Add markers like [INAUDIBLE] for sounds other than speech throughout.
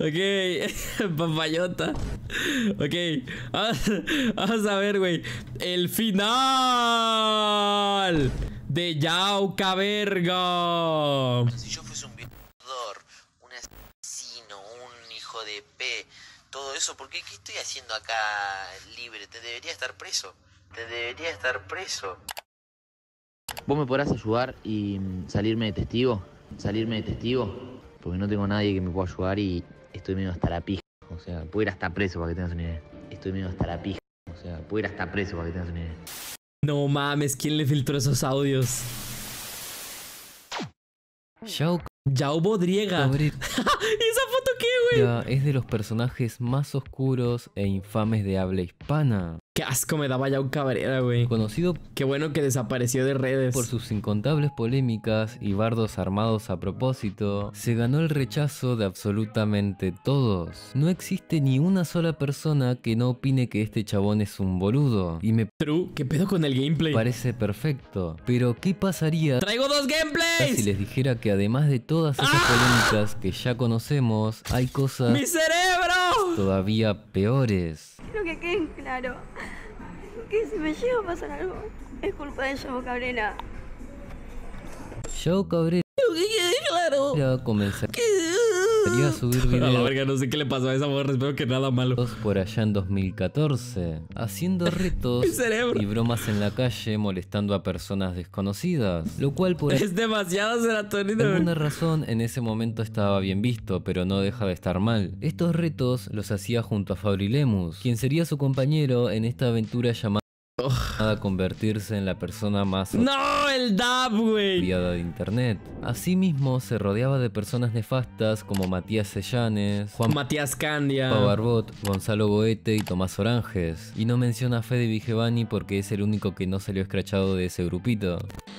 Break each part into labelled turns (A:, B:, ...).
A: Ok, [LAUGHS] papayota. Ok, vamos, a ver, güey. El final de Yauca Verga.
B: Si yo fuese un violador, un asesino, un hijo de P, todo eso, ¿por qué, qué estoy haciendo acá libre? Te debería estar preso. Te debería estar preso.
C: ¿Vos me podrás ayudar y mm, salirme de testigo? Salirme de testigo. Porque no tengo nadie que me pueda ayudar y estoy medio hasta la pija. O sea, puedo ir hasta preso para que tengas una idea. Estoy medio hasta la pija. O sea, puedo ir hasta preso para que tengas una idea.
A: No mames, ¿quién le filtró esos audios?
D: Yao
A: Yao Bodriega.
D: Cabrera [LAUGHS]
A: ¿Y esa foto qué, güey?
D: es de los personajes más oscuros e infames de habla hispana.
A: Qué asco me daba Yao Cabrera, güey.
D: Conocido
A: Qué bueno que desapareció de redes.
D: por sus incontables polémicas y bardos armados a propósito, se ganó el rechazo de absolutamente todos. No existe ni una sola persona que no opine que este chabón es un boludo. Y me
A: True, ¿qué pedo con el gameplay?
D: parece perfecto. Pero ¿qué pasaría
A: ¡Traigo dos
D: si
A: gameplays!
D: les dijera que además de todas esas polémicas que ya conocemos, hay cosas
A: ¡Mi cerebro!
D: todavía peores?
E: Quiero que quede claro que si me llega a pasar algo, es culpa de Yao Cabrera.
D: Yao Cabrera
A: que quede claro.
D: comenzaría a subir [LAUGHS]
A: A la
D: videos
A: verga, no sé qué le pasó a esa morra, espero que nada malo.
D: por allá en 2014, haciendo retos [LAUGHS]
A: Mi cerebro.
D: y bromas en la calle molestando a personas desconocidas, lo cual por
A: Es demasiado serotonina, güey.
D: alguna razón en ese momento estaba bien visto, pero no deja de estar mal. Estos retos los hacía junto a Fabri Lemus, quien sería su compañero en esta aventura llamada convertirse en la persona más
A: ¡No! ¡El dab, güey!
D: de internet. Asimismo, se rodeaba de personas nefastas como Matías Sellanes, Juan
A: Matías Candia.
D: Pau Barbot, Gonzalo Goete y Tomás Oranges. Y no menciona a Fede Vigevani porque es el único que no salió escrachado de ese grupito.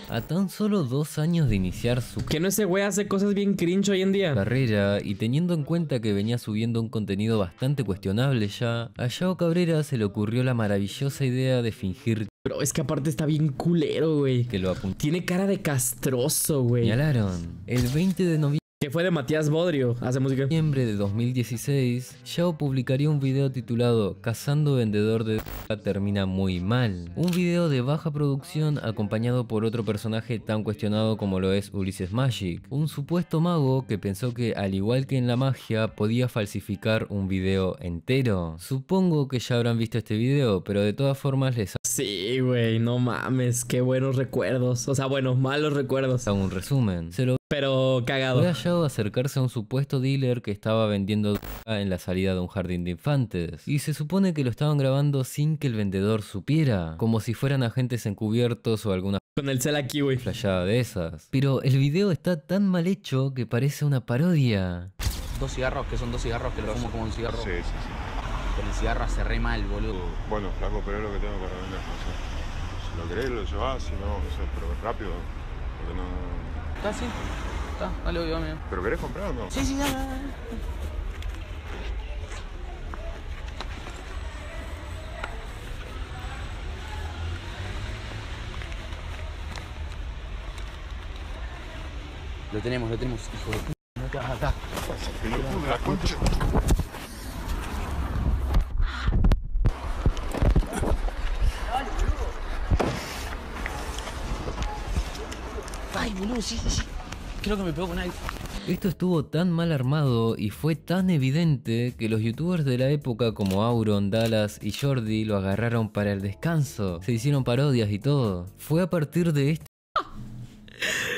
D: A tan solo dos años de iniciar su
A: Que no ese güey hace cosas bien cringe hoy en día.
D: carrera y teniendo en cuenta que venía subiendo un contenido bastante cuestionable ya, a Yao Cabrera se le ocurrió la maravillosa idea de fingir
A: Pero es que aparte está bien culero, güey.
D: que lo apuntalaron.
A: Tiene cara de castroso, güey.
D: El 20 de noviembre
A: Que fue de Matías Bodrio. Hace música.
D: de 2016, Yao publicaría un video titulado Cazando vendedor de termina muy mal. Un video de baja producción acompañado por otro personaje tan cuestionado como lo es Ulises Magic, un supuesto mago que pensó que al igual que en la magia podía falsificar un video entero. Supongo que ya habrán visto este video, pero de todas formas les
A: Sí, güey. No mames. Qué buenos recuerdos. O sea, bueno, malos recuerdos.
D: hago un resumen. Se lo
A: Pero cagado.
D: Fue Yao acercarse a un supuesto dealer que estaba vendiendo en la salida de un jardín de infantes. Y se supone que lo estaban grabando sin que el vendedor supiera, como si fueran agentes encubiertos o alguna
A: Con el cel aquí, güey.
D: flayada de esas. Pero el video está tan mal hecho que parece una parodia.
F: Dos cigarros, que son dos cigarros que lo fumo como un cigarro.
G: Sí, sí, sí.
F: Con el cigarro hace re mal, boludo.
G: Bueno, flaco, pero es lo que tengo para vender, no sé. Si lo querés, lo llevás, si no, no sé, pero rápido. Porque no...
F: ¿Está así? Está, dale, obvio, amigo.
G: ¿Pero querés comprar o no?
F: Sí, sí, dale, dale. Lo tenemos, lo tenemos, hijo de puta. No te vas acá.
G: Pelotudo, la concha.
F: Sí, sí. Creo que me pegó con algo.
D: Esto estuvo tan mal armado y fue tan evidente que los youtubers de la época como Auron, Dallas y Jordi lo agarraron para el descanso. Se hicieron parodias y todo. Fue a partir de este [LAUGHS]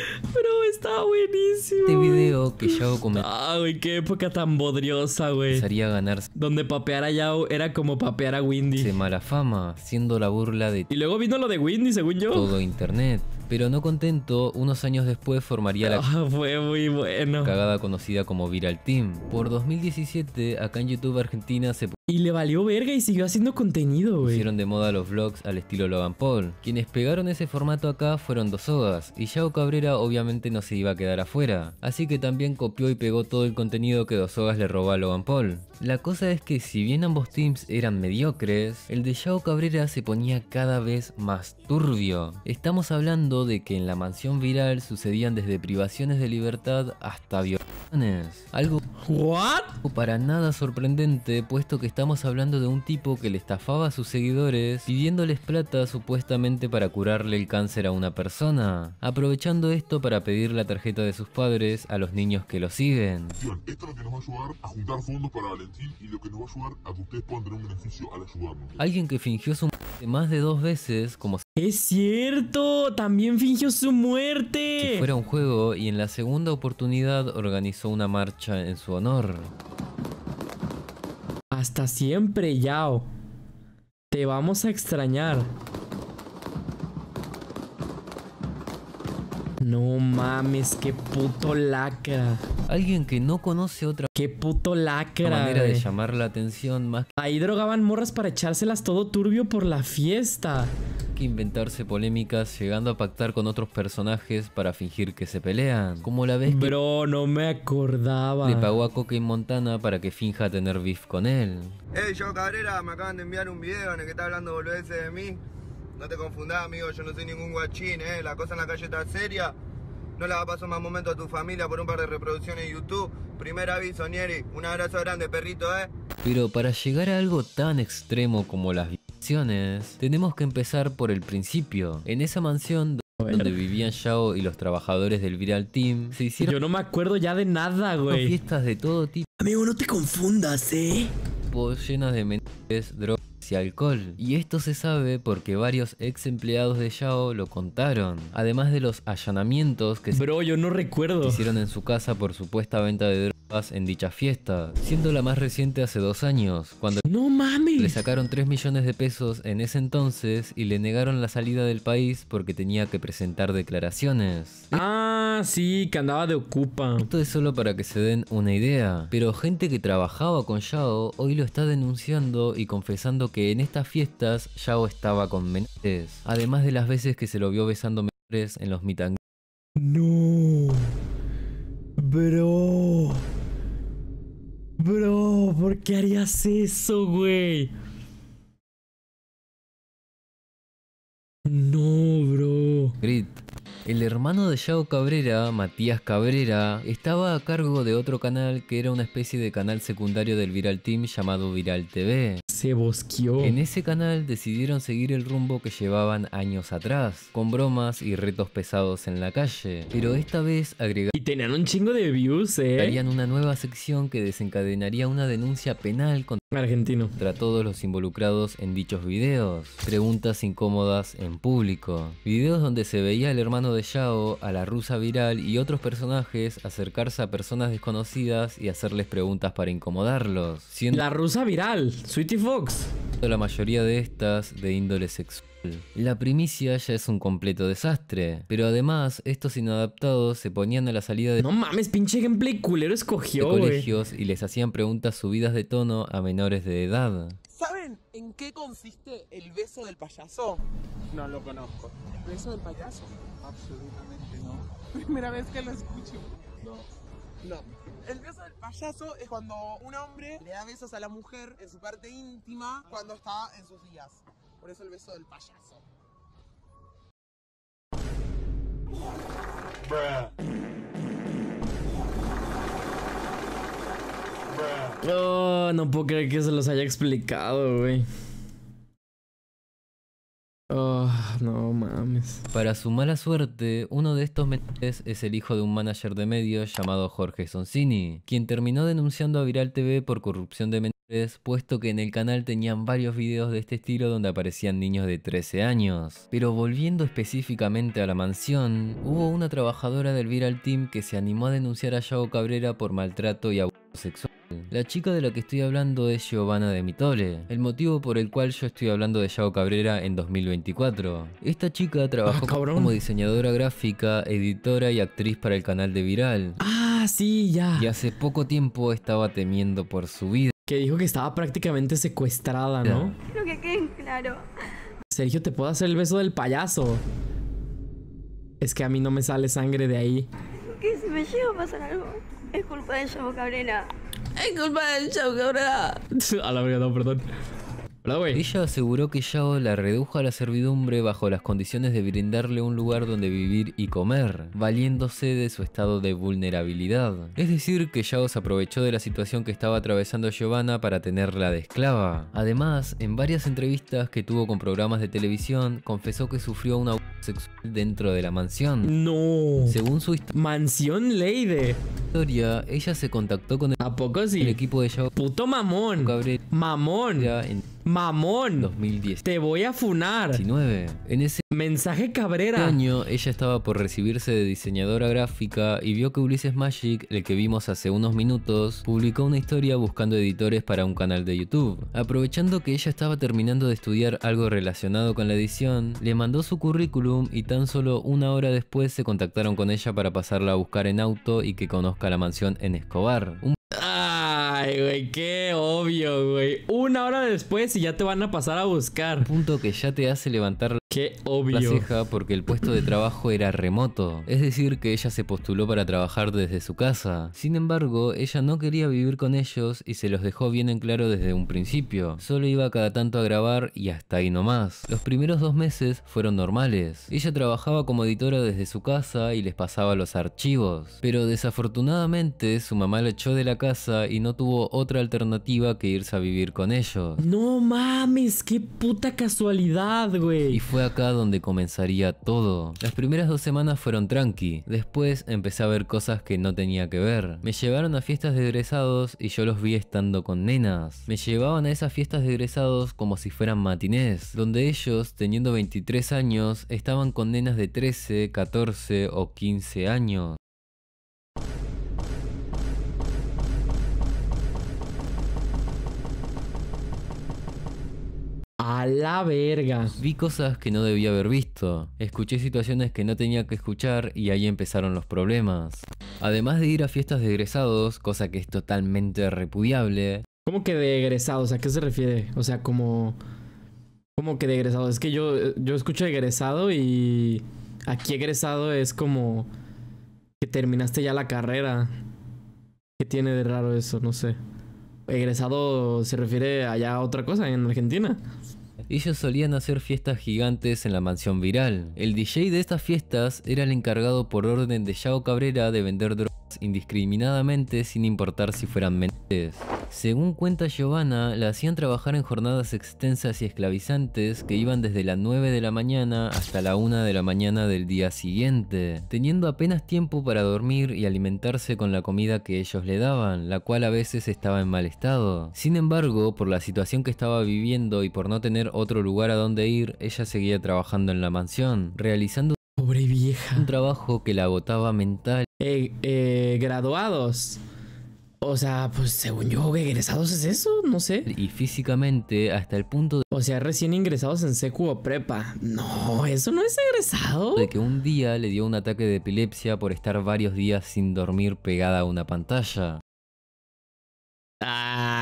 A: Está buenísimo.
D: este video que Yao
A: Ah, güey, qué época tan bodriosa, güey.
D: comenzaría a ganarse
A: Donde papear a Yao era como papear a Windy.
D: mala fama, siendo la burla de
A: Y luego vino lo de Windy, según yo.
D: todo internet. Pero no contento, unos años después formaría la
A: Ah, fue muy bueno.
D: cagada conocida como Viral Team. Por 2017, acá en YouTube Argentina se
A: Y le valió verga y siguió haciendo contenido, güey.
D: Pusieron de moda los vlogs al estilo Logan Paul. Quienes pegaron ese formato acá fueron Dos Sogas, y Yao Cabrera obviamente no se iba a quedar afuera, así que también copió y pegó todo el contenido que Dos Sogas le robó a Logan Paul. La cosa es que si bien ambos teams eran mediocres, el de Yao Cabrera se ponía cada vez más turbio. Estamos hablando de que en la mansión viral sucedían desde privaciones de libertad hasta violaciones. Algo
A: ¿What?
D: para nada sorprendente, puesto que estamos hablando de un tipo que le estafaba a sus seguidores pidiéndoles plata supuestamente para curarle el cáncer a una persona, aprovechando esto para pedir la tarjeta de sus padres a los niños que lo siguen.
H: Esto es lo que nos va a ayudar a juntar fondos para Valentín y lo que nos va a ayudar a que ustedes puedan tener un beneficio al ayudarnos.
D: Alguien que fingió su muerte más de dos veces como
A: Es cierto, también fingió su
D: si
A: muerte.
D: fuera un juego y en la segunda oportunidad organizó una marcha en su honor.
A: Hasta siempre, Yao. Te vamos a extrañar. No mames, qué puto lacra.
D: Alguien que no conoce otra
A: Qué puto lacra.
D: manera de llamar la atención más
A: Ahí drogaban morras para echárselas todo turbio por la fiesta.
D: Que inventarse polémicas llegando a pactar con otros personajes para fingir que se pelean. Como la vez que
A: Bro, no me acordaba.
D: le pagó a Coca Montana para que finja tener beef con él.
I: Hey, yo Cabrera, me acaban de enviar un video en el que está hablando boludeces de mí. No te confundas, amigo, yo no soy ningún guachín, eh. La cosa en la calle está seria. No le va a pasar más momento a tu familia por un par de reproducciones en YouTube. Primer aviso, Nieri. Un abrazo grande, perrito, eh.
D: Pero para llegar a algo tan extremo como las violaciones, tenemos que empezar por el principio. En esa mansión donde vivían Yao y los trabajadores del Viral Team, se hicieron
A: Yo no me acuerdo ya de nada, güey.
D: fiestas de todo tipo.
A: Amigo, no te confundas, eh.
D: llenas de menores, drogas y alcohol. Y esto se sabe porque varios ex empleados de Yao lo contaron. Además de los allanamientos que
A: Bro, yo no recuerdo.
D: hicieron en su casa por supuesta venta de drogas en dicha fiesta. Siendo la más reciente hace dos años, cuando
A: No mames.
D: le sacaron 3 millones de pesos en ese entonces y le negaron la salida del país porque tenía que presentar declaraciones.
A: Ah, sí, que andaba de ocupa.
D: Esto es solo para que se den una idea, pero gente que trabajaba con Yao hoy lo está denunciando y confesando que en estas fiestas Yao estaba con menores, además de las veces que se lo vio besando menores en los meet and
A: No. Bro. Bro, ¿por qué harías eso, güey? No, bro.
D: Grit. El hermano de Yao Cabrera, Matías Cabrera, estaba a cargo de otro canal que era una especie de canal secundario del Viral Team llamado Viral TV.
A: Se bosqueó.
D: En ese canal decidieron seguir el rumbo que llevaban años atrás, con bromas y retos pesados en la calle. Pero esta vez agregaron
A: Y tenían un chingo de views, eh.
D: harían una nueva sección que desencadenaría una denuncia penal
A: Argentino.
D: todos los involucrados en dichos videos. Preguntas incómodas en público. Videos donde se veía al hermano de Yao, a la rusa viral y otros personajes acercarse a personas desconocidas y hacerles preguntas para incomodarlos. Siendo
A: La rusa viral, Sweetie Fox.
D: la mayoría de estas de índole sexual. La primicia ya es un completo desastre, pero además estos inadaptados se ponían a la salida de
A: No mames, pinche gameplay culero
D: de
A: escogió, güey.
D: colegios y les hacían preguntas subidas de tono a menores de edad.
J: ¿Saben en qué consiste el beso del payaso? No lo conozco. ¿Beso del payaso? Absolutamente no. [LAUGHS] Primera vez que lo escucho. No. No. El beso del payaso es cuando un hombre le da besos a la mujer en su parte íntima cuando está en sus días. Por eso el beso del payaso.
A: Oh, no puedo creer que se los haya explicado, güey. Oh, no mames.
D: Para su mala suerte, uno de estos menores es el hijo de un manager de medios llamado Jorge Sonsini, quien terminó denunciando a Viral TV por corrupción de menores, puesto que en el canal tenían varios videos de este estilo donde aparecían niños de 13 años. Pero volviendo específicamente a la mansión, hubo una trabajadora del Viral Team que se animó a denunciar a Yao Cabrera por maltrato y abuso sexual. La chica de la que estoy hablando es Giovanna de Mitole, el motivo por el cual yo estoy hablando de Yao Cabrera en 2024. Esta chica trabajó
A: Ah, cabrón.
D: como diseñadora gráfica, editora y actriz para el canal de Viral.
A: Ah, sí, ya.
D: Y hace poco tiempo estaba temiendo por su vida.
A: Que dijo que estaba prácticamente secuestrada, ¿no?
E: Quiero que quede claro.
A: Sergio, te puedo hacer el beso del payaso. Es que a mí no me sale sangre de ahí.
E: Que si me llega a pasar algo, es culpa de Chavo Cabrera.
A: Es culpa del Chavo Cabrera. [LAUGHS] A la verga, no, perdón.
D: Ella aseguró que Yao la redujo a la servidumbre bajo las condiciones de brindarle un lugar donde vivir y comer, valiéndose de su estado de vulnerabilidad. Es decir, que Yao se aprovechó de la situación que estaba atravesando Giovanna para tenerla de esclava. Además, en varias entrevistas que tuvo con programas de televisión, confesó que sufrió un abuso sexual dentro de la mansión.
A: No.
D: Según su
A: Mansión Leide.
D: historia, ella se contactó con el,
A: ¿A poco sí?
D: el equipo de Yao
A: Puto mamón.
D: Cabrera
A: Mamón.
D: en
A: Mamón.
D: 2019.
A: Te voy a funar.
D: En ese
A: Mensaje Cabrera.
D: año ella estaba por recibirse de diseñadora gráfica y vio que Ulises Magic, el que vimos hace unos minutos, publicó una historia buscando editores para un canal de YouTube. Aprovechando que ella estaba terminando de estudiar algo relacionado con la edición, le mandó su currículum y tan solo una hora después se contactaron con ella para pasarla a buscar en auto y que conozca la mansión en Escobar. Un
A: Ay, güey, qué obvio, güey. Una hora después y ya te van a pasar a buscar.
D: punto que ya te hace levantar
A: Qué
D: la
A: obvio.
D: ceja porque el puesto de trabajo era remoto, es decir, que ella se postuló para trabajar desde su casa. Sin embargo, ella no quería vivir con ellos y se los dejó bien en claro desde un principio. Solo iba cada tanto a grabar y hasta ahí nomás. Los primeros dos meses fueron normales. Ella trabajaba como editora desde su casa y les pasaba los archivos. Pero desafortunadamente su mamá la echó de la casa y no tuvo otra alternativa que irse a vivir con ellos.
A: No mames, qué puta casualidad,
D: Y
A: güey.
D: Acá donde comenzaría todo. Las primeras dos semanas fueron tranqui. Después empecé a ver cosas que no tenía que ver. Me llevaron a fiestas de egresados y yo los vi estando con nenas. Me llevaban a esas fiestas de egresados como si fueran matinés, donde ellos, teniendo 23 años, estaban con nenas de 13, 14 o 15 años.
A: A la verga.
D: Vi cosas que no debía haber visto, escuché situaciones que no tenía que escuchar y ahí empezaron los problemas. Además de ir a fiestas de egresados, cosa que es totalmente repudiable,
A: ¿Cómo que de egresados? ¿A qué se refiere? O sea, como. ¿Cómo que de egresado? Es que yo, yo escucho egresado y. Aquí egresado es como. Que terminaste ya la carrera. ¿Qué tiene de raro eso? No sé. Egresado se refiere allá a otra cosa, en Argentina.
D: Ellos solían hacer fiestas gigantes en la mansión viral. El DJ de estas fiestas era el encargado por orden de Yao Cabrera de vender drogas indiscriminadamente sin importar si fueran menores. Según cuenta Giovanna, la hacían trabajar en jornadas extensas y esclavizantes que iban desde las 9 de la mañana hasta la 1 de la mañana del día siguiente, teniendo apenas tiempo para dormir y alimentarse con la comida que ellos le daban, la cual a veces estaba en mal estado. Sin embargo, por la situación que estaba viviendo y por no tener otro lugar a donde ir, ella seguía trabajando en la mansión, realizando
A: Pobre vieja.
D: un trabajo que la agotaba mental
A: Eh, eh, graduados. O sea, pues según yo, egresados es eso, no sé.
D: y físicamente hasta el punto
A: O sea, recién ingresados en secu o prepa. No, eso no es egresado.
D: de que un día le dio un ataque de epilepsia por estar varios días sin dormir pegada a una pantalla.
A: Ah,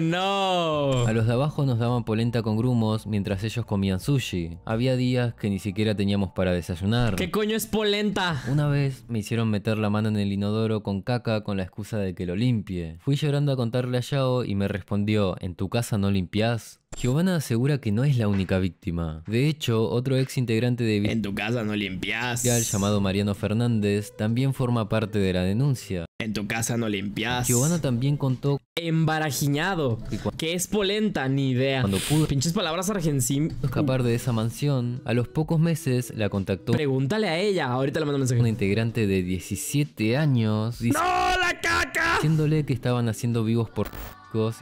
A: Know.
D: A los de abajo nos daban polenta con grumos mientras ellos comían sushi. Había días que ni siquiera teníamos para desayunar.
A: ¿Qué coño es polenta?
D: Una vez me hicieron meter la mano en el inodoro con caca con la excusa de que lo limpie. Fui llorando a contarle a Yao y me respondió, ¿en tu casa no limpias? Giovanna asegura que no es la única víctima. De hecho, otro ex integrante de
A: En tu casa no limpias.
D: Llamado Mariano Fernández también forma parte de la denuncia.
A: En tu casa no limpias.
D: Giovanna también contó
A: Embarajiñado.
D: que cuando
A: ¿Qué es polenta? Ni idea.
D: Cuando pudo
A: Pinches palabras argentín.
D: escapar de esa mansión, a los pocos meses la contactó
A: Pregúntale a ella. Ahorita le mando un
D: una
A: mensaje.
D: integrante de 17 años
A: ¡No, la caca!
D: diciéndole que estaban haciendo vivos por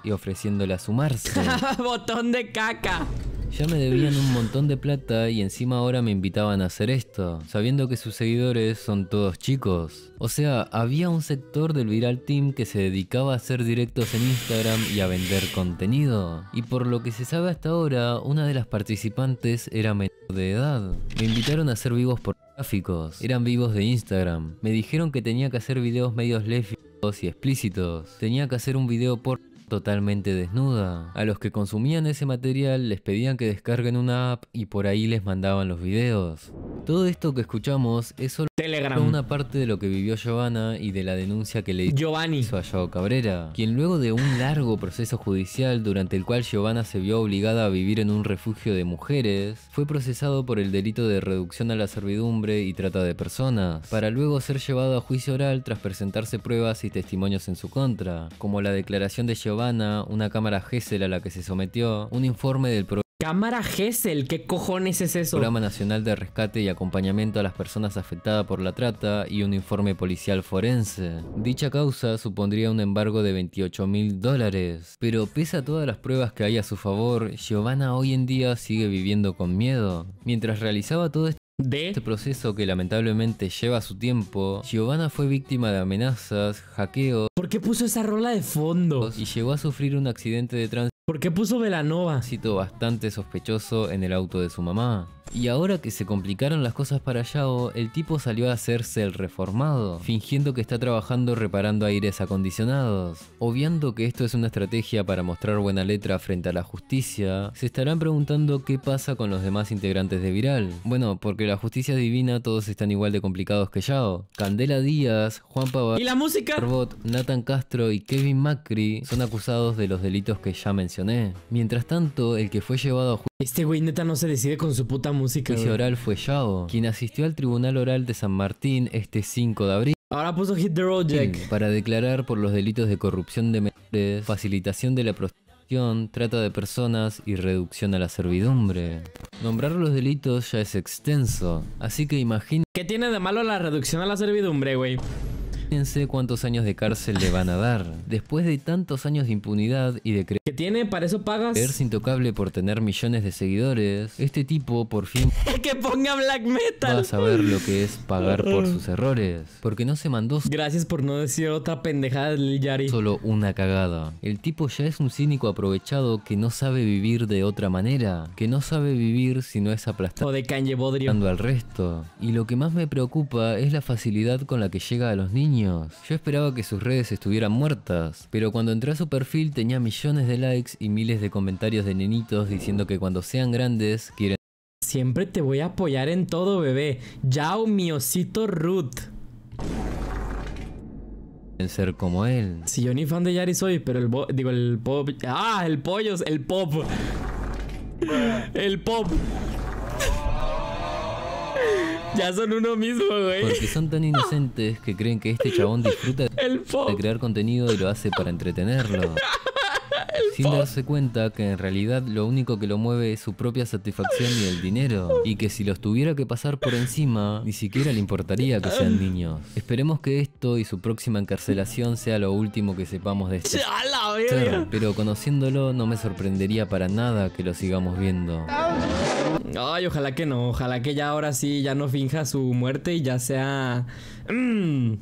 D: y ofreciéndole a sumarse. [LAUGHS]
A: Botón de caca.
D: Ya me debían un montón de plata y encima ahora me invitaban a hacer esto, sabiendo que sus seguidores son todos chicos. O sea, había un sector del Viral Team que se dedicaba a hacer directos en Instagram y a vender contenido. Y por lo que se sabe hasta ahora, una de las participantes era menor de edad. Me invitaron a hacer vivos pornográficos. Eran vivos de Instagram. Me dijeron que tenía que hacer videos medios lésbicos y explícitos. Tenía que hacer un video por totalmente desnuda. A los que consumían ese material les pedían que descarguen una app y por ahí les mandaban los videos. Todo esto que escuchamos es solo
A: Telegram.
D: una parte de lo que vivió Giovanna y de la denuncia que le
A: Giovanni.
D: hizo a Yao Cabrera, quien luego de un largo proceso judicial durante el cual Giovanna se vio obligada a vivir en un refugio de mujeres, fue procesado por el delito de reducción a la servidumbre y trata de personas, para luego ser llevado a juicio oral tras presentarse pruebas y testimonios en su contra, como la declaración de Giovanna, una cámara Gesell a la que se sometió, un informe del programa
A: Cámara Gesell, ¿qué cojones es eso?
D: Programa Nacional de Rescate y Acompañamiento a las Personas Afectadas por la Trata y un informe policial forense. Dicha causa supondría un embargo de 28 mil dólares. Pero pese a todas las pruebas que hay a su favor, Giovanna hoy en día sigue viviendo con miedo. Mientras realizaba todo este
A: de
D: este proceso que lamentablemente lleva su tiempo, Giovanna fue víctima de amenazas, hackeos
A: ¿Por qué puso esa rola de fondo?
D: y llegó a sufrir un accidente de tránsito
A: ¿Por qué puso Velanova?
D: bastante sospechoso en el auto de su mamá. Y ahora que se complicaron las cosas para Yao, el tipo salió a hacerse el reformado, fingiendo que está trabajando reparando aires acondicionados. Obviando que esto es una estrategia para mostrar buena letra frente a la justicia, se estarán preguntando qué pasa con los demás integrantes de Viral. Bueno, porque la justicia divina todos están igual de complicados que Yao. Candela Díaz, Juan Pavar,
A: ¿Y la música?
D: Nathan Castro y Kevin Macri son acusados de los delitos que ya mencioné. Mientras tanto, el que fue llevado a ju-
A: Este güey neta no se decide con su puta música.
D: juicio
A: güey.
D: oral fue Yao, quien asistió al Tribunal Oral de San Martín este 5 de abril
A: Ahora puso Hit the Road Jack.
D: para declarar por los delitos de corrupción de menores, facilitación de la prostitución, trata de personas y reducción a la servidumbre. Nombrar los delitos ya es extenso, así que imagínense
A: ¿Qué tiene de malo la reducción a la servidumbre, güey?
D: Cuántos años de cárcel le van a dar. Después de tantos años de impunidad y de creer
A: ¿Qué tiene? ¿Para eso pagas?
D: Creerse intocable por tener millones de seguidores, este tipo por fin [LAUGHS]
A: que ponga black
D: va
A: metal.
D: a saber lo que es pagar por sus errores, porque no se mandó
A: Gracias por no decir otra pendejada del Yari.
D: solo una cagada. El tipo ya es un cínico aprovechado que no sabe vivir de otra manera, que no sabe vivir si no es aplastando
A: O de Kanye Bodrio.
D: al resto. Y lo que más me preocupa es la facilidad con la que llega a los niños. Yo esperaba que sus redes estuvieran muertas, pero cuando entré a su perfil tenía millones de likes y miles de comentarios de nenitos diciendo que cuando sean grandes quieren
A: Siempre te voy a apoyar en todo, bebé. Yao, mi osito Ruth.
D: ser como él.
A: Si yo ni fan de Yari soy, pero el bo- digo el pop. Ah, el pollos, el pop. El pop. Ya son uno mismo, güey.
D: Porque son tan inocentes que creen que este chabón disfruta [LAUGHS]
A: El
D: de crear contenido y lo hace para entretenerlo. Sin darse cuenta que en realidad lo único que lo mueve es su propia satisfacción y el dinero. Y que si los tuviera que pasar por encima, ni siquiera le importaría que sean niños. Esperemos que esto y su próxima encarcelación sea lo último que sepamos de este [LAUGHS]
A: ¡A la
D: ser.
A: verga!
D: Pero conociéndolo no me sorprendería para nada que lo sigamos viendo.
A: Ay, ojalá que no. Ojalá que ya ahora sí ya no finja su muerte y ya sea. mm,